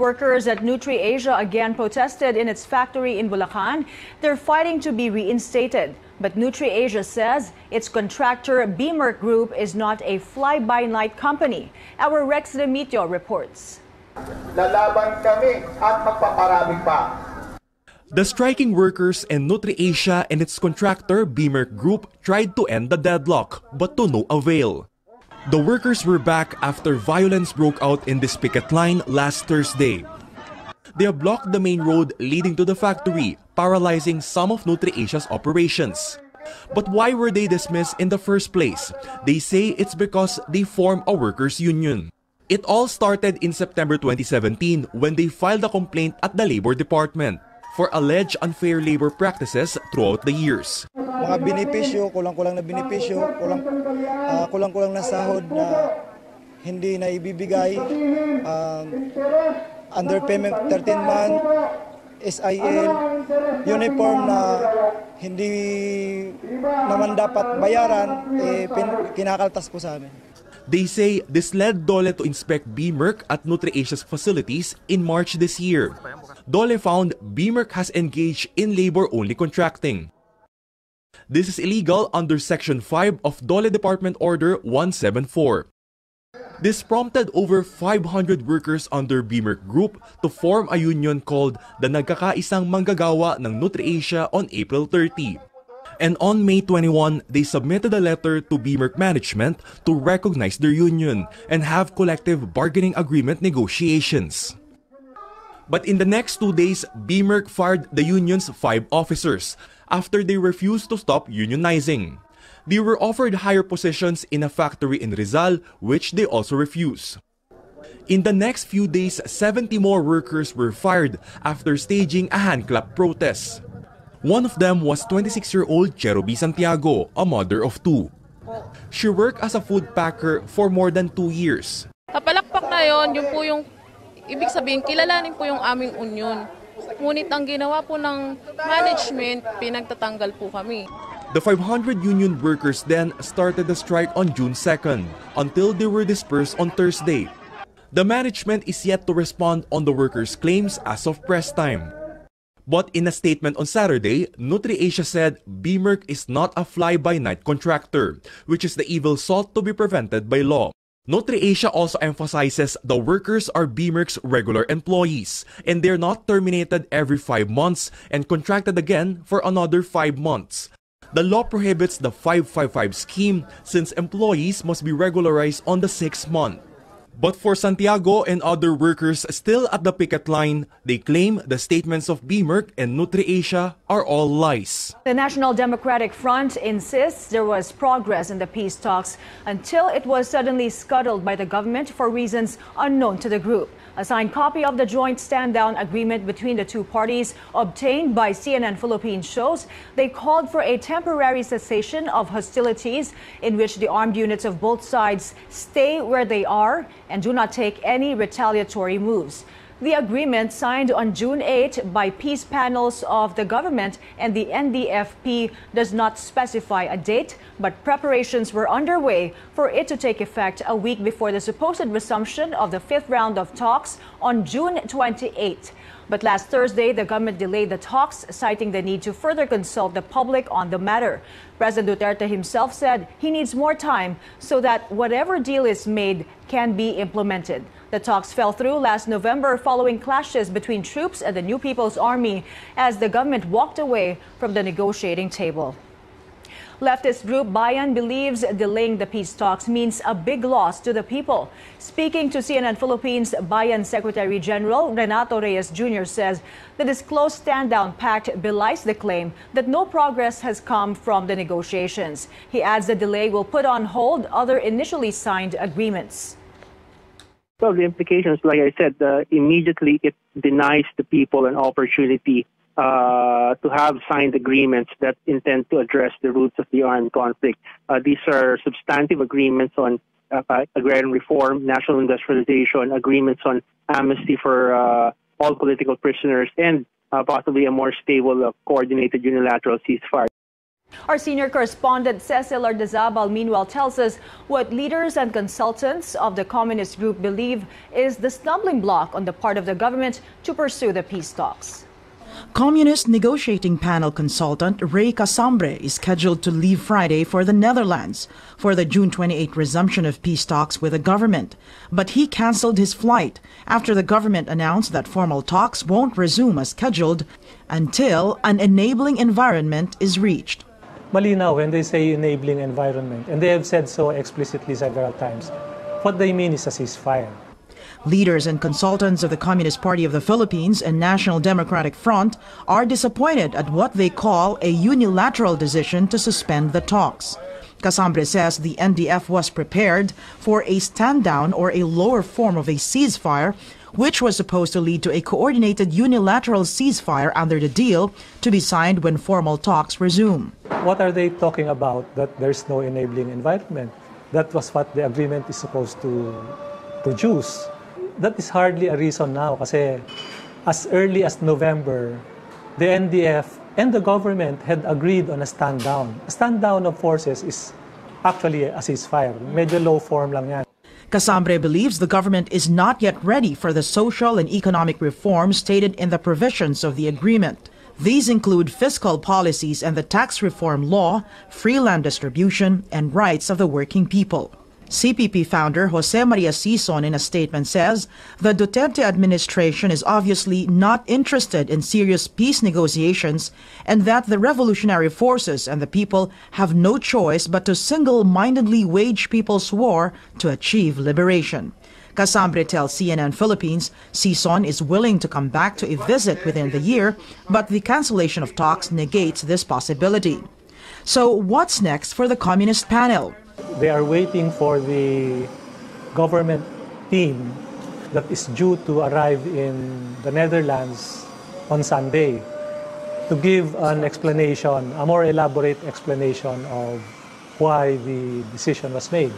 Workers at NutriAsia again protested in its factory in Bulacan. They're fighting to be reinstated. But NutriAsia says its contractor BMERC Group is not a fly-by-night company. Our Rex Remitio reports. Lalaban kami at magpaparami pa. The striking workers and NutriAsia and its contractor BMERC Group tried to end the deadlock, but to no avail. The workers were back after violence broke out in this picket line last Thursday. They have blocked the main road leading to the factory, paralyzing some of NutriAsia's operations. But why were they dismissed in the first place? They say it's because they form a workers' union. It all started in September 2017 when they filed a complaint at the Labor Department for alleged unfair labor practices throughout the years. Mga benepisyo, kulang-kulang na benepisyo, kulang, uh, kulang-kulang na sahod na hindi na ibibigay, um, underpayment 13 month, SIL, uniform na hindi naman dapat bayaran, eh, pin, kinakaltas po sa amin. They say this led Dole to inspect BMERC at NutriAsia's facilities in March this year. Dole found BMERC has engaged in labor-only contracting. This is illegal under Section 5 of Dole Department Order 174. This prompted over 500 workers under BMERC Group to form a union called the Nagkakaisang Manggagawa ng NutriAsia on April 30. And on May 21, they submitted a letter to BMERC management to recognize their union and have collective bargaining agreement negotiations. But in the next two days, BMERC fired the union's five officers after they refused to stop unionizing. They were offered higher positions in a factory in Rizal, which they also refused. In the next few days, 70 more workers were fired after staging a handclap protest. One of them was 26-year-old Cherubi Santiago, a mother of two. She worked as a food packer for more than two years. Kapalakpak na yon, yun po yung, ibig sabihin, kilalanin po yung aming union. Ngunit ang ginawa po ng management, pinagtatanggal po kami. The 500 union workers then started the strike on June 2nd until they were dispersed on Thursday. The management is yet to respond on the workers' claims as of press time. But in a statement on Saturday, NutriAsia said BMERC is not a fly-by-night contractor, which is the evil sought to be prevented by law. NutriAsia also emphasizes the workers are BMERC's regular employees, and they're not terminated every five months and contracted again for another five months. The law prohibits the 555 scheme since employees must be regularized on the sixth month. But for Santiago and other workers still at the picket line, they claim the statements of BMERC and NutriAsia are all lies. The National Democratic Front insists there was progress in the peace talks until it was suddenly scuttled by the government for reasons unknown to the group. A signed copy of the joint stand-down agreement between the two parties obtained by CNN Philippines shows they called for a temporary cessation of hostilities in which the armed units of both sides stay where they are and do not take any retaliatory moves. The agreement signed on June 8 by peace panels of the government and the NDFP does not specify a date, but preparations were underway for it to take effect a week before the supposed resumption of the fifth round of talks on June 28. But last Thursday, the government delayed the talks, citing the need to further consult the public on the matter. President Duterte himself said he needs more time so that whatever deal is made can be implemented. The talks fell through last November following clashes between troops and the New People's Army as the government walked away from the negotiating table. Leftist group Bayan believes delaying the peace talks means a big loss to the people. Speaking to CNN Philippines, Bayan Secretary General Renato Reyes Jr. says the disclosed stand-down pact belies the claim that no progress has come from the negotiations. He adds the delay will put on hold other initially signed agreements. Well, the implications, like I said, uh, immediately it denies the people an opportunity uh, to have signed agreements that intend to address the roots of the armed conflict. Uh, these are substantive agreements on uh, agrarian reform, national industrialization, agreements on amnesty for uh, all political prisoners, and uh, possibly a more stable, coordinated unilateral ceasefire. Our senior correspondent Cecille Lardizabal meanwhile tells us what leaders and consultants of the communist group believe is the stumbling block on the part of the government to pursue the peace talks. Communist negotiating panel consultant Rey Casambre is scheduled to leave Friday for the Netherlands for the June 28 resumption of peace talks with the government. But he cancelled his flight after the government announced that formal talks won't resume as scheduled until an enabling environment is reached. malinaw when they say enabling environment, and they have said so explicitly several times. What they mean is a ceasefire. Leaders and consultants of the Communist Party of the Philippines and National Democratic Front are disappointed at what they call a unilateral decision to suspend the talks. Casambre says the NDF was prepared for a stand down or a lower form of a ceasefire, which was supposed to lead to a coordinated unilateral ceasefire under the deal to be signed when formal talks resume. What are they talking about that there's no enabling environment? That was what the agreement is supposed to produce. That is hardly a reason now kasi as early as November, the NDF and the government had agreed on a stand down. A stand down of forces is actually a ceasefire. Medyo low form lang yan. Casambre believes the government is not yet ready for the social and economic reforms stated in the provisions of the agreement. These include fiscal policies and the tax reform law, free land distribution, and rights of the working people. CPP founder Jose Maria Sison in a statement says the Duterte administration is obviously not interested in serious peace negotiations and that the revolutionary forces and the people have no choice but to single-mindedly wage people's war to achieve liberation. Casambre tells CNN Philippines Sison is willing to come back to a visit within the year, but the cancellation of talks negates this possibility. So what's next for the communist panel? They are waiting for the government team that is due to arrive in the Netherlands on Sunday to give an explanation, a more elaborate explanation of why the decision was made.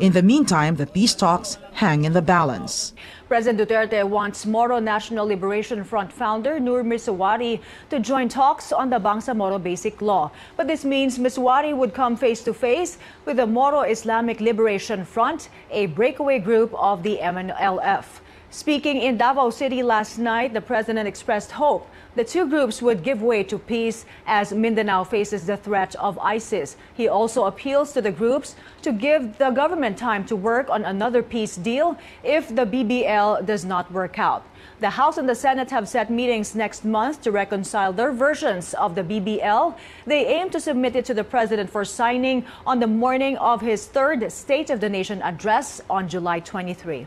In the meantime, the peace talks hang in the balance. President Duterte wants Moro National Liberation Front founder Nur Misuari to join talks on the Bangsamoro Basic Law. But this means Misuari would come face to face with the Moro Islamic Liberation Front, a breakaway group of the MNLF. Speaking in Davao City last night, the president expressed hope the two groups would give way to peace as Mindanao faces the threat of ISIS. He also appeals to the groups to give the government time to work on another peace deal if the BBL does not work out. The House and the Senate have set meetings next month to reconcile their versions of the BBL. They aim to submit it to the president for signing on the morning of his third State of the Nation address on July 23.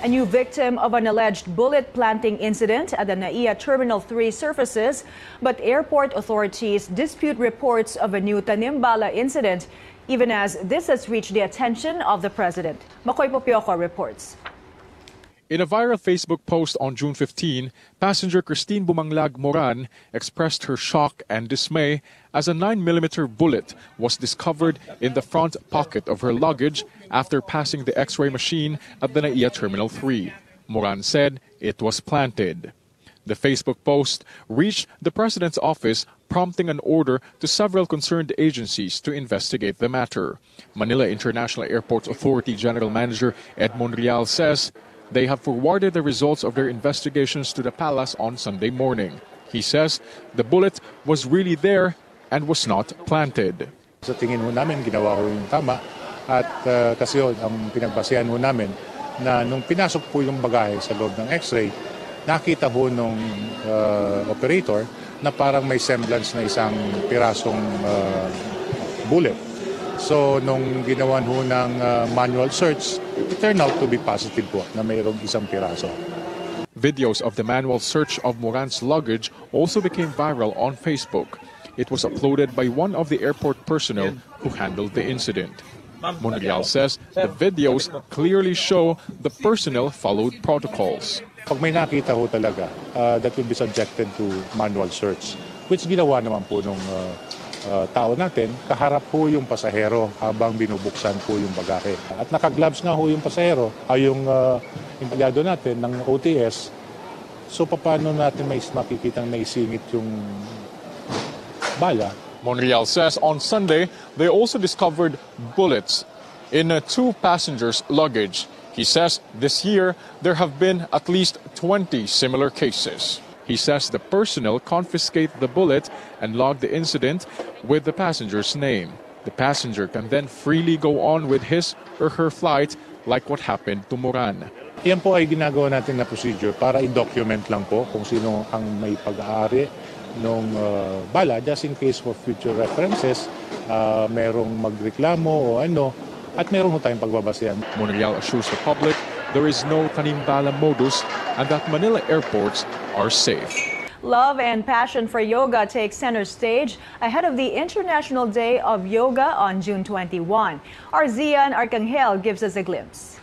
A new victim of an alleged bullet planting incident at the NAIA Terminal 3 surfaces, but airport authorities dispute reports of a new Tanimbala incident, even as this has reached the attention of the president. Makoy Popioco reports. In a viral Facebook post on June 15, passenger Christine Bumanglag Moran expressed her shock and dismay as a 9mm bullet was discovered in the front pocket of her luggage after passing the x ray machine at the NAIA Terminal 3. Moran said it was planted. The Facebook post reached the president's office, prompting an order to several concerned agencies to investigate the matter. Manila International Airport Authority General Manager Ed Monreal says they have forwarded the results of their investigations to the palace on Sunday morning. He says the bullet was really there and was not planted. Sa tingin ho namin, ginawa ko yung tama. At uh, kasi yun, ang pinagbasehan ho namin na nung pinasok po yung bagahe sa loob ng x-ray, nakita ho nung uh, operator na parang may semblance na isang pirasong uh, bullet. So, nung ginawan ho ng uh, manual search, it turned out to be positive po na mayroong isang piraso. Videos of the manual search of Moran's luggage also became viral on Facebook. It was uploaded by one of the airport personnel who handled the incident. Monreal says the videos clearly show the personnel followed protocols. Pag may nakita ho talaga, uh, that will be subjected to manual search, which ginawa naman po nung uh, uh, tao natin, kaharap po yung pasahero habang binubuksan po yung bagahe. At nakagloves nga ho yung pasahero, ay yung uh, empleyado natin ng OTS. So paano natin may makikita may singit yung bala? Monreal says on Sunday they also discovered bullets in uh, two passengers' luggage. He says this year there have been at least 20 similar cases. He says the personnel confiscate the bullet and log the incident with the passenger's name. The passenger can then freely go on with his or her flight like what happened to Moran. Yan po ay ginagawa natin na procedure para i-document lang po kung sino ang may pag-aari ng uh, bala just in case for future references, uh, merong magreklamo o ano, at meron ho tayong pagbabasehan. Monreal assures the public there is no tanimbala modus and that Manila airports are safe. Love and passion for yoga takes center stage ahead of the International Day of Yoga on June 21. Arzian Arcangel gives us a glimpse.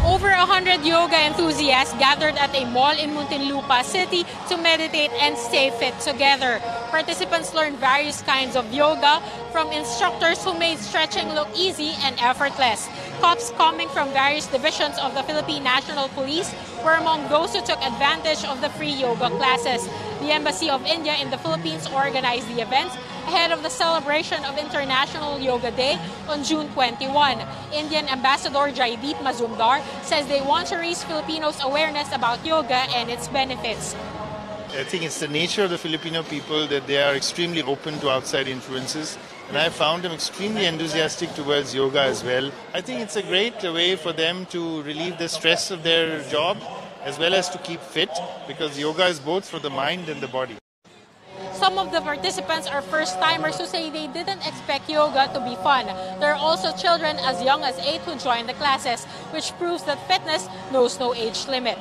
Over 100 yoga enthusiasts gathered at a mall in Muntinlupa City to meditate and stay fit together. Participants learned various kinds of yoga from instructors who made stretching look easy and effortless. Cops coming from various divisions of the Philippine National Police were among those who took advantage of the free yoga classes. The Embassy of India in the Philippines organized the events ahead of the celebration of International Yoga Day on June 21. Indian Ambassador Jaideep Mazumdar says they want to raise Filipinos' awareness about yoga and its benefits. I think it's the nature of the Filipino people that they are extremely open to outside influences. And I found them extremely enthusiastic towards yoga as well. I think it's a great way for them to relieve the stress of their job as well as to keep fit because yoga is both for the mind and the body. Some of the participants are first timers who say they didn't expect yoga to be fun. There are also children as young as 8 who join the classes, which proves that fitness knows no age limit.